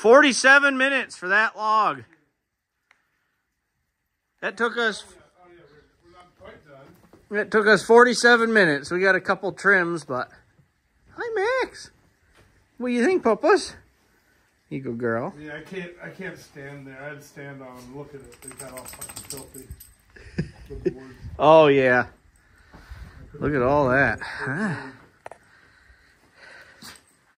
47 minutes for that log. That took us it took us 47 minutes. We got a couple trims, but hi Max. What do you think, Puppus? You go, girl. Yeah, I can't. I can't stand there. I'd stand on and look at it. They got all fucking filthy. Oh yeah. Look at all that.